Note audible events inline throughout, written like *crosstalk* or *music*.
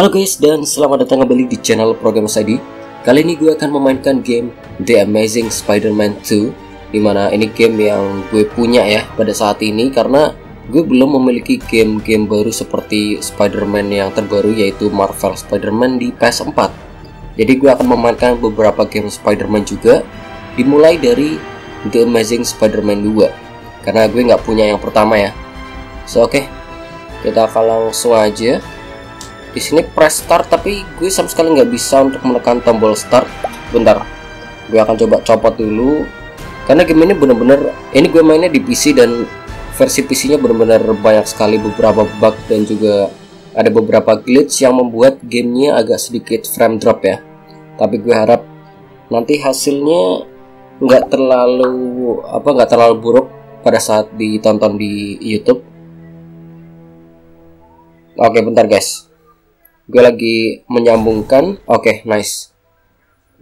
Halo guys dan selamat datang kembali di channel Program ID. Kali ini gue akan memainkan game The Amazing Spider-Man 2 Di mana ini game yang gue punya ya pada saat ini Karena gue belum memiliki game-game baru seperti Spider-Man yang terbaru yaitu Marvel Spider-Man di PS4 Jadi gue akan memainkan beberapa game Spider-Man juga Dimulai dari The Amazing Spider-Man 2 Karena gue nggak punya yang pertama ya. So oke. Okay, kita akan langsung aja di sini press start tapi gue sama sekali nggak bisa untuk menekan tombol start. Bentar gue akan coba copot dulu. Karena game ini bener-bener ini gue mainnya di PC dan versi PC nya bener-bener banyak sekali beberapa bug dan juga ada beberapa glitch yang membuat gamenya agak sedikit frame drop ya. Tapi gue harap nanti hasilnya nggak terlalu apa nggak terlalu buruk pada saat ditonton di YouTube. Oke bentar guys gue lagi menyambungkan. Oke okay, nice.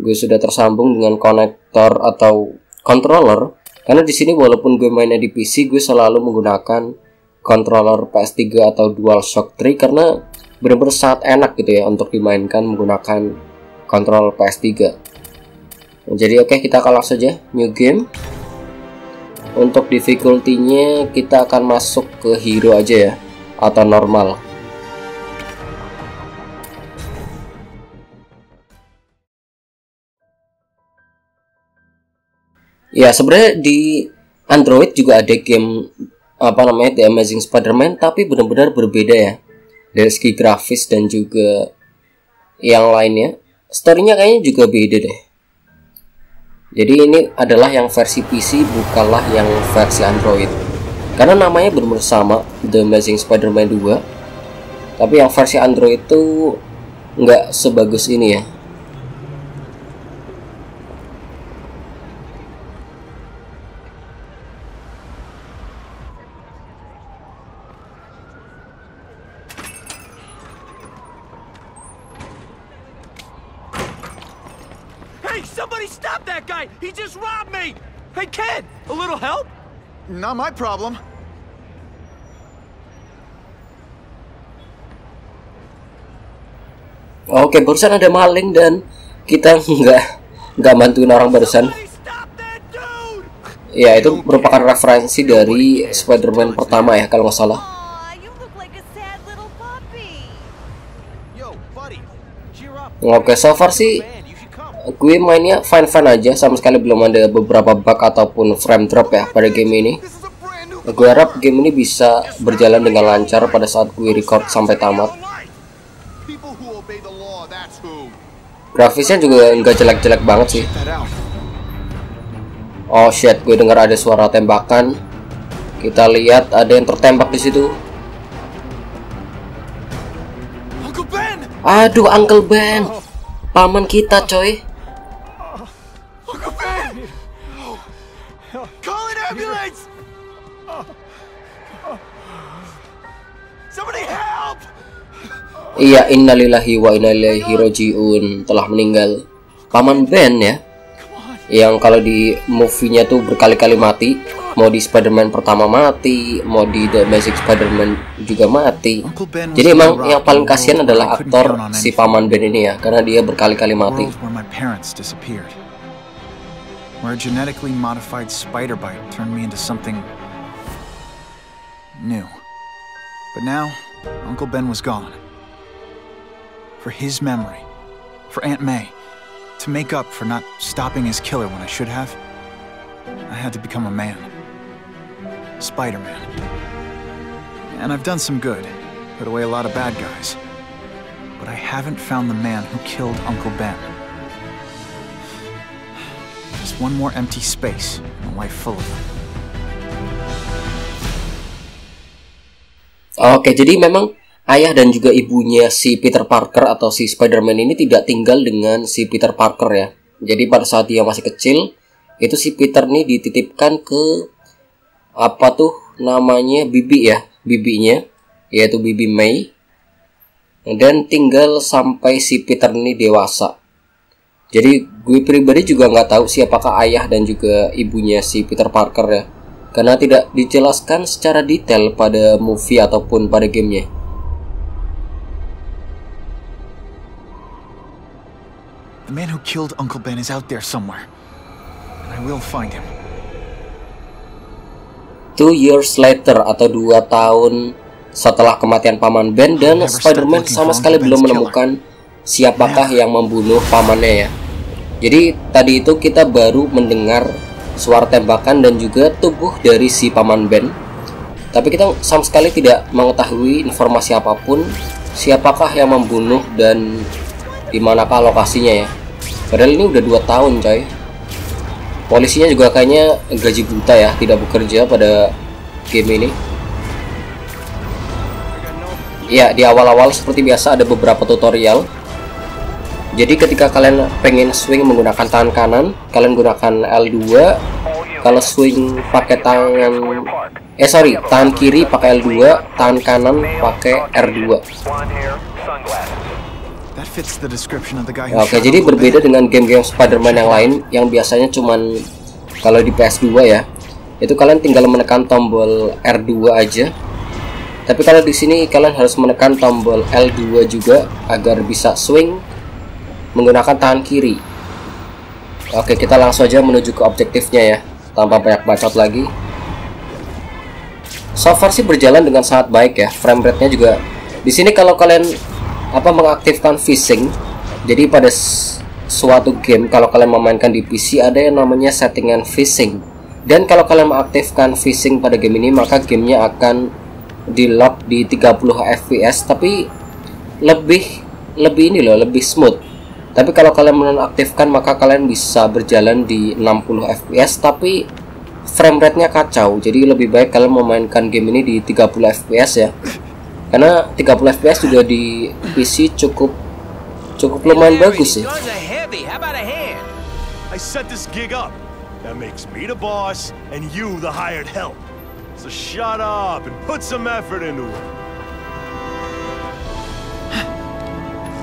Gue sudah tersambung dengan konektor atau controller. Karena di sini walaupun gue mainnya di PC gue selalu menggunakan controller PS3 atau DualShock 3 karena benar-benar sangat enak gitu ya untuk dimainkan menggunakan controller PS3 jadi oke okay, kita kalah saja new game. Untuk difficulty-nya kita akan masuk ke hero aja ya atau normal Ya sebenarnya di Android juga ada game apa namanya The Amazing Spider-Man tapi benar-benar berbeda ya dari segi grafis dan juga yang lainnya. Storynya kayaknya juga beda deh. Jadi ini adalah yang versi PC bukanlah yang versi Android. Karena namanya benar-benar sama The Amazing Spider-Man 2. Tapi yang versi Android itu nggak sebagus ini ya Hey, somebody stop that guy! He just robbed me! Hey, kid, a little help? Not my problem. Oke, barusan ada maling dan kita *laughs* nggak nggak bantuin orang barusan. Ya, itu merupakan referensi dari Spider-Man pertama ya kalau nggak salah. Oke, so far sih gue mainnya fine-fine aja sama sekali belum ada beberapa bug ataupun frame drop ya pada game ini. Gue harap game ini bisa berjalan dengan lancar pada saat gue record sampai tamat. Grafisnya juga nggak jelek-jelek banget sih. Oh shit, gue dengar ada suara tembakan. Kita lihat ada yang tertembak di situ. Aduh, Uncle Ben. Paman kita, coy. Iya, innalillahi wa inna ilaihi rojiun telah meninggal. Paman Ben ya. Yang kalau di movie-nya tuh berkali-kali mati. Mau di Spider-Man pertama mati, mau di The Amazing Spider-Man juga mati. Jadi emang yang paling kasihan adalah aktor si Paman Ben ini ya, karena dia berkali-kali mati. Where a genetically modified spider bite turned me into something new. But now, Uncle Ben was gone. for his memory, for Aunt May, to make up for not stopping his killer when I should have, I had to become a man. Spider-Man. And I've done some good, put away a lot of bad guys. But I haven't found the man who killed Uncle Ben. Just one more empty space in a life full of them. Oke, jadi memang ayah dan juga ibunya si Peter Parker atau si Spider-Man ini tidak tinggal dengan si Peter Parker ya. Jadi pada saat dia masih kecil, itu si Peter nih dititipkan ke apa tuh namanya bibi ya, bibinya yaitu bibi May. Dan tinggal sampai si Peter ini dewasa. Jadi gue pribadi juga nggak tahu siapakah ayah dan juga ibunya si Peter Parker ya. Karena tidak dijelaskan secara detail pada movie ataupun pada gamenya. The man who killed Uncle Ben is out there somewhere. And I will find him. Two years later atau dua tahun setelah kematian paman Ben dan Spider-Man sama sekali belum menemukan siapakah yang membunuh pamannya ya. Jadi tadi itu kita baru mendengar suara tembakan dan juga tubuh dari si paman Ben. Tapi kita sama sekali tidak mengetahui informasi apa pun siapakah yang membunuh dan di manakah lokasinya ya. Padahal ini udah dua tahun coy. Polisinya juga kayaknya gaji buta ya, tidak bekerja pada game ini. Ya, di awal-awal seperti biasa ada beberapa tutorial. Jadi ketika kalian pengen swing menggunakan tangan kanan, kalian gunakan L2. Kalau swing pakai tangan eh sorry, tangan kiri pakai L2, tangan kanan pakai R2. Oke, jadi berbeda dengan game-game Spider-Man yang lain yang biasanya cuman kalau di PS2 ya, itu kalian tinggal menekan tombol R2 aja. Tapi kalau di sini kalian harus menekan tombol L2 juga agar bisa swing menggunakan tangan kiri. Oke, kita langsung aja menuju ke objektifnya ya, tanpa banyak bacot lagi. So far sih berjalan dengan sangat baik ya, frame rate-nya juga. Di sini kalau kalian apa mengaktifkan fishing jadi pada suatu game kalau kalian memainkan di PC ada yang namanya settingan fishing dan kalau kalian mengaktifkan fishing pada game ini maka gamenya akan di lock di 30 fps tapi lebih lebih ini loh lebih smooth tapi kalau kalian menonaktifkan maka kalian bisa berjalan di 60 fps tapi frame rate nya kacau jadi lebih baik kalian memainkan game ini di 30 fps ya karena 30 fps juga di PC cukup cukup lumayan bagus sih. I set this gig up. That makes me the boss and you the hired help. So shut up and put some effort into it.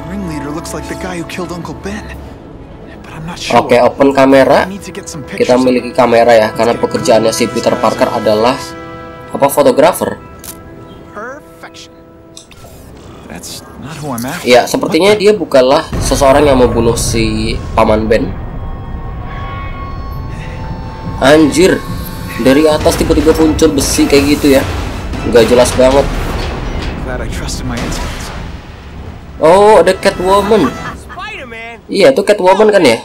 Ringleader looks like the guy who killed Uncle Ben. Oke, okay, open kamera. Kita memiliki kamera ya, karena pekerjaannya si Peter Parker adalah apa fotografer. Ya, sepertinya dia bukanlah seseorang yang membunuh si paman Ben. Anjir, dari atas tiba-tiba muncul besi kayak gitu ya. Nggak jelas banget. Oh, ada Catwoman. Iya, itu Catwoman kan ya?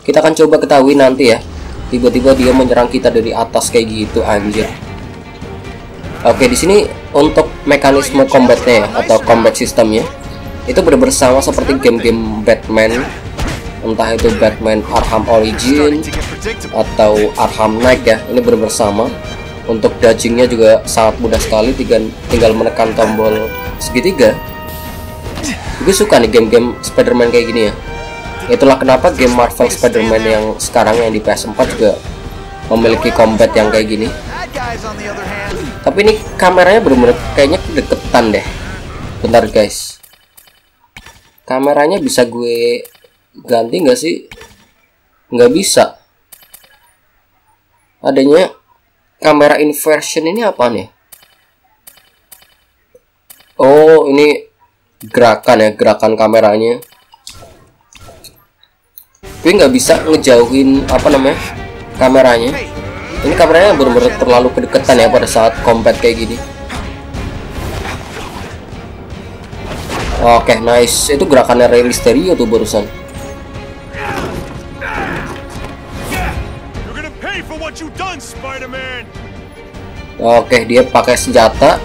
Kita akan coba ketahui nanti ya. Tiba-tiba dia menyerang kita dari atas kayak gitu, anjir. Oke, di sini untuk mekanisme combatnya ya, atau combat sistemnya itu benar-benar sama seperti game-game Batman entah itu Batman Arkham Origin atau Arkham Knight ya ini benar-benar sama untuk dodgingnya juga sangat mudah sekali tinggal, tinggal menekan tombol segitiga gue suka nih game-game Spider-Man kayak gini ya. Itulah kenapa game Marvel Spider-Man yang sekarang yang di PS4 juga memiliki combat yang kayak gini. Tapi ini kameranya benar-benar kayaknya deketan deh. Bentar guys. Kameranya bisa gue ganti nggak sih? Nggak bisa. Adanya kamera inversion ini apa nih? Oh ini gerakan ya gerakan kameranya gue nggak bisa ngejauhin apa namanya kameranya ini kameranya benar-benar terlalu kedekatan ya pada saat combat kayak gini Oke, okay, nice. Itu gerakannya Rey Mysterio tuh barusan. Oke, okay, dia pakai senjata.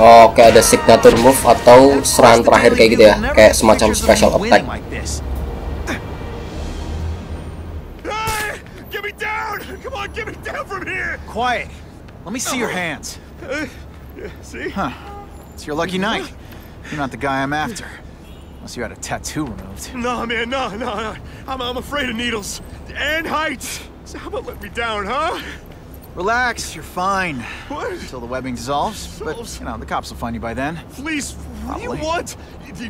Oke, okay, ada signature move atau serangan terakhir kayak gitu ya, kayak semacam special attack. Quiet. Let me see your hands. Uh, see? Huh. It's your lucky night. You're not the guy I'm after. Unless you had a tattoo removed. No, man, no, no, no. I'm, I'm afraid of needles. And heights. So how about let me down, huh? Relax, you're fine. What? Until the webbing dissolves. But, you know, the cops will find you by then. Please, what do you want?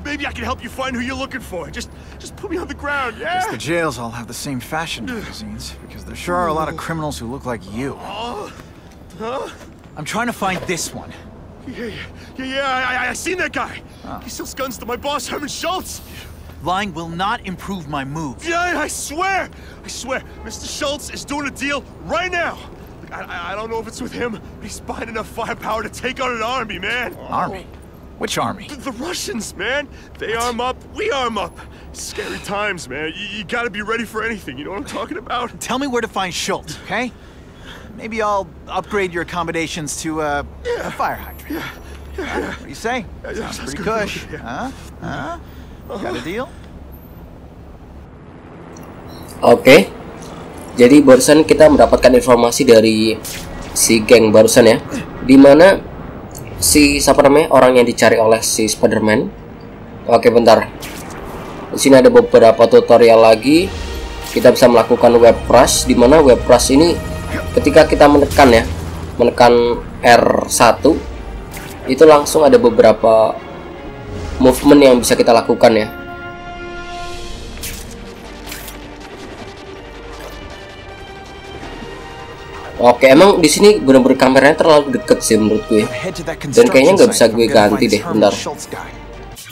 Maybe I can help you find who you're looking for. Just, just put me on the ground, Guess yeah? the jails all have the same fashion magazines, because there sure are a lot of criminals who look like you. Oh, huh? I'm trying to find this one. Yeah, yeah, yeah, yeah I, I, I seen that guy. Oh. He sells guns to my boss, Herman Schultz. Lying will not improve my moves. Yeah, I swear, I swear, Mr. Schultz is doing a deal right now. Look, I, I- don't know if it's with him, but he's buying enough firepower to take on an army, man. Army? Which army? The, the Russians, man. They arm up, we arm up. Scary times, man. You, you gotta be ready for anything. You know what I'm talking about? Tell me where to find Schultz, okay? Maybe I'll upgrade your accommodations to uh, a fire hydrant. Yeah. What do you say? Yeah, yeah, Sounds pretty good, cush. yeah. Huh? Huh? Got a deal? Oke. Jadi barusan kita mendapatkan informasi dari si geng barusan ya, di mana si siapa namanya orang yang dicari oleh si Spiderman. Oke, bentar. Di sini ada beberapa tutorial lagi. Kita bisa melakukan web rush, di mana web rush ini ketika kita menekan ya, menekan R1 itu langsung ada beberapa movement yang bisa kita lakukan ya. Oke, emang di sini bener-bener kameranya terlalu deket sih menurut gue. That Dan kayaknya nggak bisa gue ganti deh, bentar.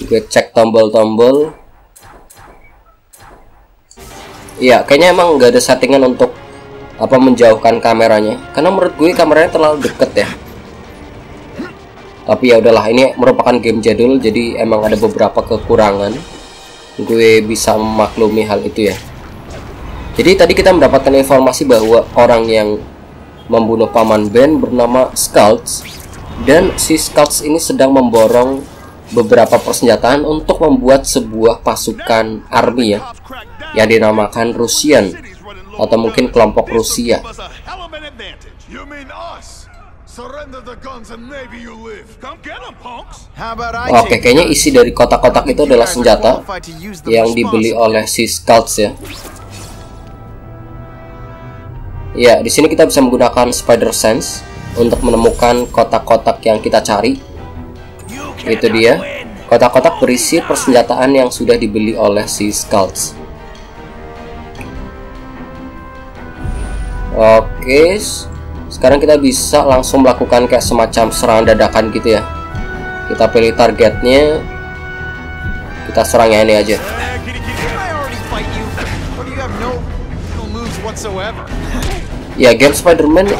Gue cek tombol-tombol. Iya, kayaknya emang nggak ada settingan untuk apa menjauhkan kameranya. Karena menurut gue kameranya terlalu deket ya. Tapi ya udahlah, ini merupakan game jadul, jadi emang ada beberapa kekurangan. Gue bisa memaklumi hal itu ya. Jadi tadi kita mendapatkan informasi bahwa orang yang membunuh paman Ben bernama Scouts dan si Scouts ini sedang memborong beberapa persenjataan untuk membuat sebuah pasukan army ya yang dinamakan Rusian atau mungkin kelompok Rusia. Oke, kayaknya isi dari kotak-kotak itu adalah senjata yang dibeli oleh si Scouts ya. Ya, di sini kita bisa menggunakan Spider Sense untuk menemukan kotak-kotak yang kita cari. Itu dia. Kotak-kotak berisi persenjataan yang sudah dibeli oleh si Scouts. Oke, sekarang kita bisa langsung melakukan kayak semacam serangan dadakan gitu ya. Kita pilih targetnya, kita serang yang ini aja. Ya, game Spider-Man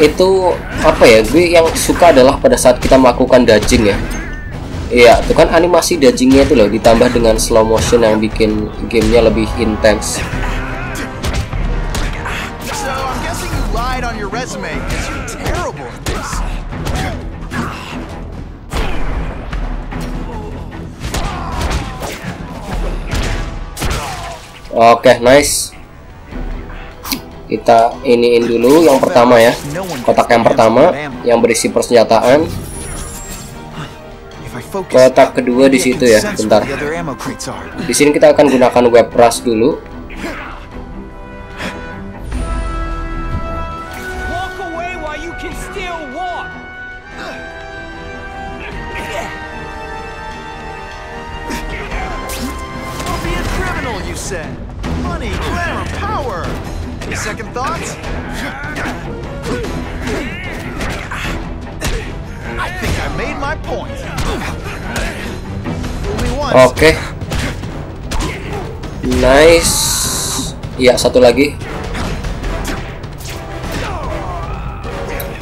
itu apa ya? Gue yang suka adalah pada saat kita melakukan dodging ya. Iya, itu kan animasi dodgingnya itu loh ditambah dengan slow motion yang bikin gamenya lebih intens. Resume because you're terrible at this. Oke, nice. Kita iniin dulu yang pertama ya. Kotak yang pertama yang berisi persenjataan. Kotak kedua di situ ya, bentar. Di sini kita akan gunakan web rush dulu. Oke. Nice. Iya, satu lagi.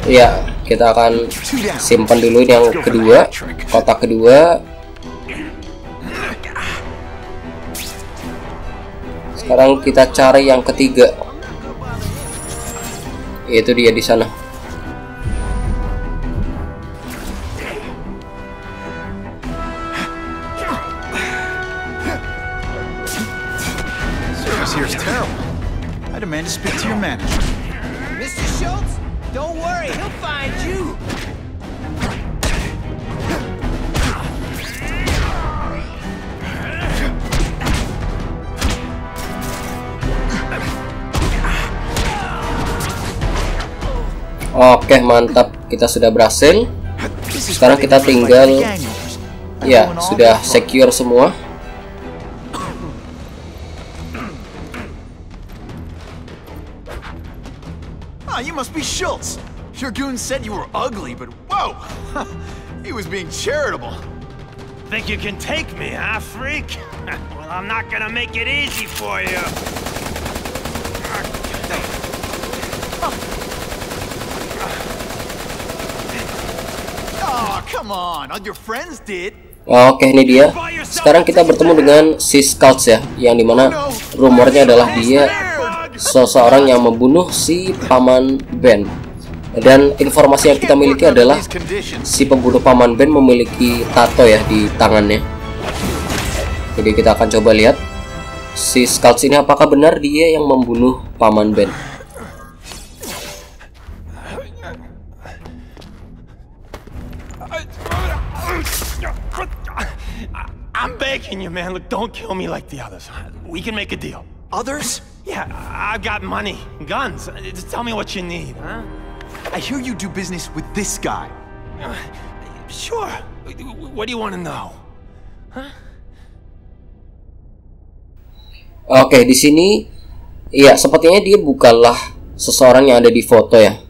Iya, kita akan simpan dulu yang kedua, kotak kedua. Sekarang kita cari yang ketiga. Itu dia di sana. Oke, mantap. Kita sudah berhasil. Sekarang kita tinggal. Ya, sudah secure semua. Ah, you must be Schultz. Your goon said you were ugly, but whoa! *laughs* he was being charitable. Think you can take me, huh, freak? *laughs* well, I'm not gonna make it easy for you. Oke, ini dia. Sekarang kita bertemu dengan si Scouts ya, yang di mana rumornya adalah dia seseorang yang membunuh si paman Ben. Dan informasi yang kita miliki adalah si pembunuh paman Ben memiliki tato ya di tangannya. Jadi kita akan coba lihat si Scouts ini apakah benar dia yang membunuh paman Ben. Begging you, man. Look, don't kill me like the others. We can make a deal. Others? Yeah, I- I've got money, guns. Just tell me what you need, huh? I hear you do business with this guy. Sure. What do you want to know? Huh? Oke, di sini iya sepertinya dia bukanlah seseorang yang ada di foto ya.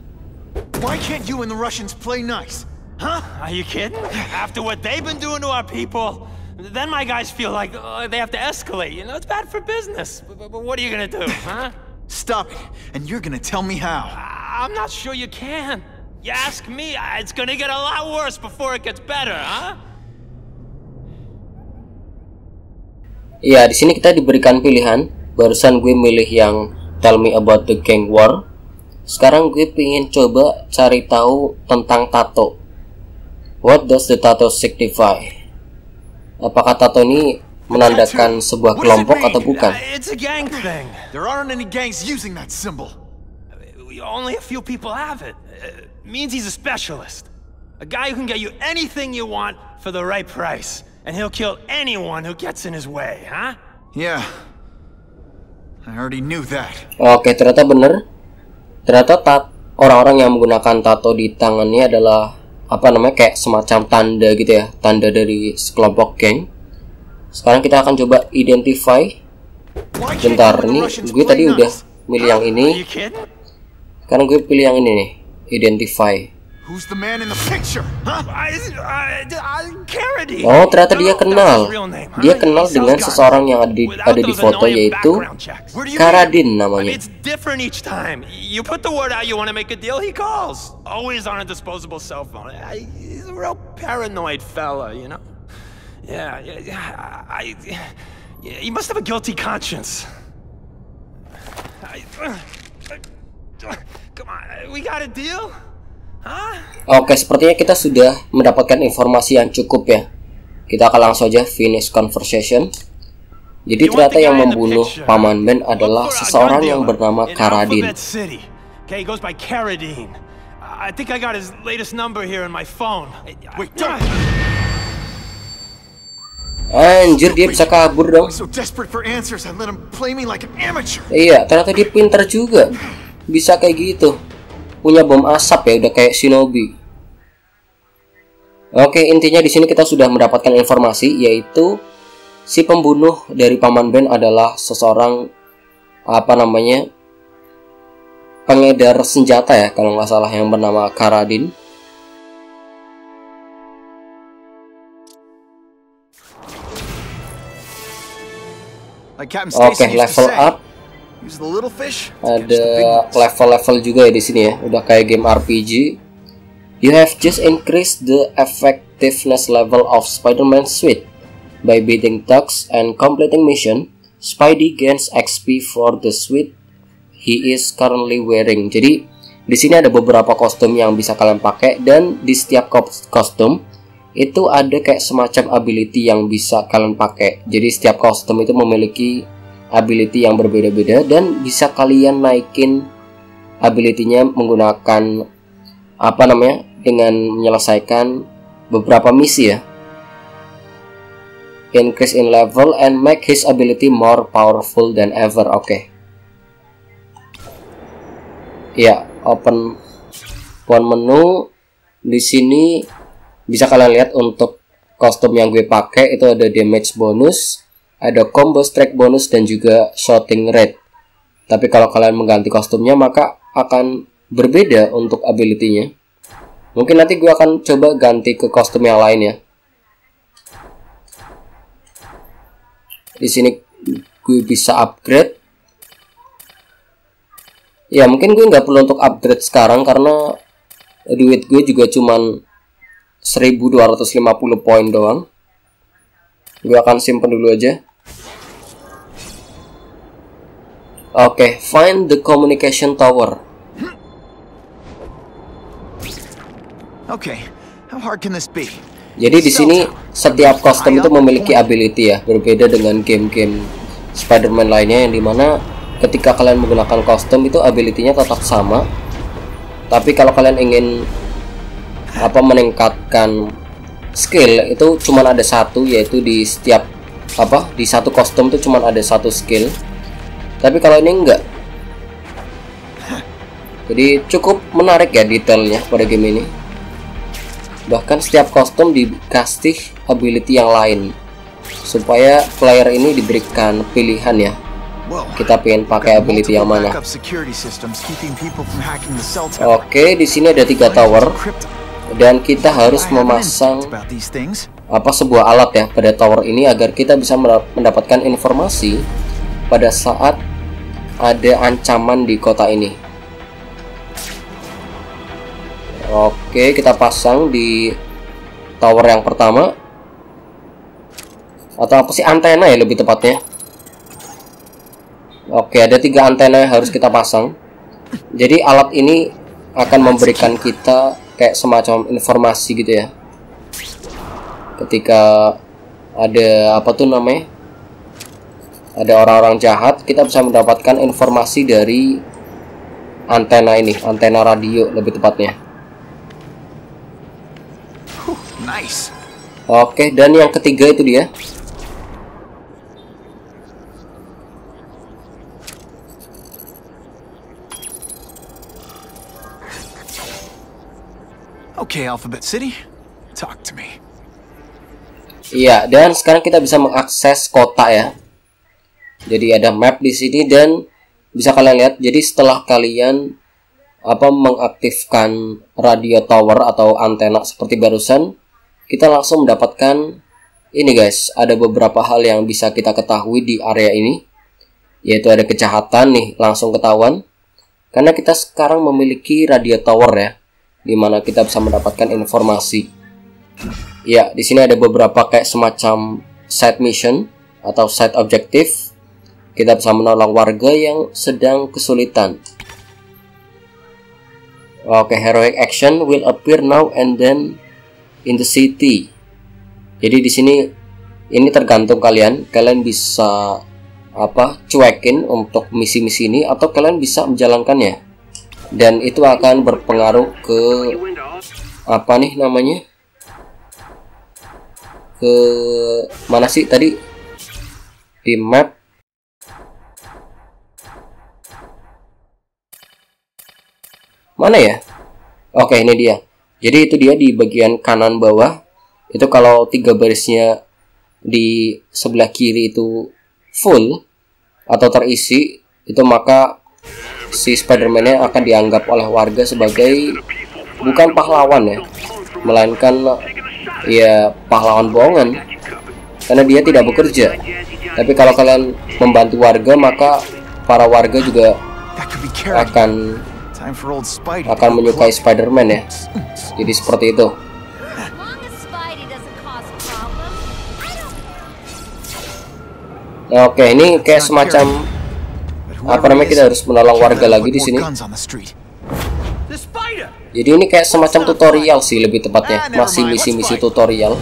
Why can't you and the Russians play nice? Huh? Are you kidding? After what they've been doing to our people, then my guys feel like uh, they have to escalate. You know, it's bad for business. But, but- what are you gonna do, *laughs* huh? Stop it, and you're gonna tell me how. I- I'm not sure you can. You ask me, uh, it's gonna get a lot worse before it gets better, huh? Iya, di sini kita diberikan pilihan. Barusan gue milih yang Tell Me About the Gang War. Sekarang gue pengen coba cari tahu tentang tato. What does the tattoo signify? Apakah tato ini menandakan sebuah kelompok atau bukan? Uh, It's a gang thing. There aren't any gangs using that symbol. We- Only a few people have it. Uh, means he's a specialist. A guy who can get you anything you want for the right price. And he'll kill anyone who gets in his way, huh? Yeah. I already knew that. Oke, ternyata bener. Ternyata tat orang-orang yang menggunakan tato di tangannya adalah apa namanya kayak semacam tanda gitu ya, tanda dari sekelompok geng. Sekarang kita akan coba identify. Bentar, ini gue tadi udah milih yang ini. Sekarang gue pilih yang ini nih, identify. Who's the man in the picture? Huh? I, I, I, Carradine. Oh, ternyata dia kenal. was his real name, huh? Dia kenal dengan seseorang yang ada di, ada di foto yaitu background checks. Where do you Karadin namanya. it's different each time. You put the word out, you want to make a deal, he calls. Always on a disposable cell phone. I, he's a real paranoid fella, you know? Yeah, yeah, yeah. I, yeah, he must have a guilty conscience. I, uh, uh, come on, we got a deal? Oke, sepertinya kita sudah mendapatkan informasi yang cukup ya. Kita akan langsung aja finish conversation. Jadi ternyata yang membunuh Paman Ben adalah seseorang yang bernama in Karadin. Okay, goes by Carradine. I think I got his latest number here in my phone. Wait, don't- Anjir, dia bisa kabur dong. Iya, ternyata dia pintar juga. Bisa kayak gitu. Punya bom asap ya, udah kayak Shinobi. Oke, intinya di sini kita sudah mendapatkan informasi yaitu si pembunuh dari paman Ben adalah seseorang apa namanya pengedar senjata ya kalau nggak salah yang bernama Karadin. Oke, level up. Ada level-level juga ya di sini ya. Udah kayak game RPG you have just increased the effectiveness level of Spider-Man suit by beating thugs and completing mission. Spidey gains XP for the suit he is currently wearing. Jadi di sini ada beberapa kostum yang bisa kalian pakai dan di setiap kos- kostum itu ada kayak semacam ability yang bisa kalian pakai. Jadi setiap kostum itu memiliki ability yang berbeda-beda dan bisa kalian naikin ability-nya menggunakan apa namanya dengan menyelesaikan beberapa misi ya. Increase in level and make his ability more powerful than ever oke. Ya open spawn menu. Di sini bisa kalian lihat untuk kostum yang gue pakai itu ada damage bonus ada combo strike bonus dan juga shooting rate. Tapi kalau kalian mengganti kostumnya maka akan berbeda untuk ability-nya. Mungkin nanti gue akan coba ganti ke kostum yang lain ya. Di sini gue bisa upgrade. Ya mungkin gue nggak perlu untuk upgrade sekarang karena duit gue juga cuman 1250 poin doang. Gue akan simpen dulu aja oke okay, find the communication tower. Okay, how hard can this be? jadi di sini setiap kostum itu memiliki ability ya berbeda dengan game-game Spider-Man lainnya yang di mana ketika kalian menggunakan kostum itu ability-nya tetap sama. Tapi kalau kalian ingin apa meningkatkan skill itu cuma ada satu yaitu di setiap apa di satu kostum itu cuma ada satu skill tapi kalau ini enggak. Jadi cukup menarik ya detailnya pada game ini. Bahkan setiap kostum dikasih ability yang lain. Supaya player ini diberikan pilihan ya. Kita pengen pakai ability yang mana? oke di sini ada tiga tower. Dan kita harus memasang apa sebuah alat ya pada tower ini agar kita bisa mendapatkan informasi pada saat ada ancaman di kota ini Oke, kita pasang di tower yang pertama. Atau apa sih antena ya lebih tepatnya. Oke, ada tiga antena yang harus kita pasang. Jadi alat ini akan memberikan kita kayak semacam informasi gitu ya. Ketika ada apa tuh namanya? Ada orang-orang jahat, kita bisa mendapatkan informasi dari antena ini, antena radio lebih tepatnya. Nice. Oke, dan yang ketiga itu dia. Oke, okay, Alphabet City. Talk to me. Iya, dan sekarang kita bisa mengakses kota ya. Jadi ada map di sini dan bisa kalian lihat. Jadi setelah kalian apa mengaktifkan radio tower atau antena seperti barusan, kita langsung mendapatkan ini guys, ada beberapa hal yang bisa kita ketahui di area ini. Yaitu ada kejahatan nih, langsung ketahuan. Karena kita sekarang memiliki radio tower ya, di mana kita bisa mendapatkan informasi. Ya, di sini ada beberapa kayak semacam side mission atau side objective. Kita bisa menolong warga yang sedang kesulitan. Oke, okay, heroic action will appear now and then in the city. Jadi di sini ini tergantung kalian. Kalian bisa apa cuekin untuk misi-misi ini atau kalian bisa menjalankannya. Dan itu akan berpengaruh ke apa nih namanya? Ke mana sih tadi di map mana ya? Oke, ini dia. Jadi itu dia di bagian kanan bawah. Itu kalau tiga barisnya di sebelah kiri itu full atau terisi, itu maka si Spider-Man-nya akan dianggap oleh warga sebagai bukan pahlawan ya, melainkan ya pahlawan bohongan karena dia tidak bekerja. Tapi kalau kalian membantu warga, maka para warga juga akan akan menyukai Spider-Man ya. Jadi seperti itu. Nah, oke, ini kayak semacam apa namanya kita harus menolong warga lagi di sini. Jadi ini kayak semacam tutorial sih lebih tepatnya, masih misi-misi tutorial.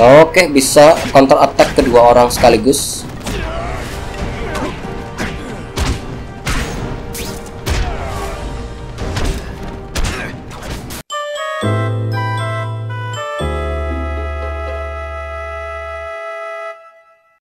Oke, bisa counter attack kedua orang sekaligus.